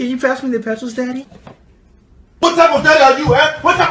Can you pass me the pencils, Daddy? What type of daddy are you, eh? What type